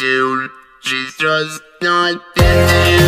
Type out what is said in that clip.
soon. She's just not into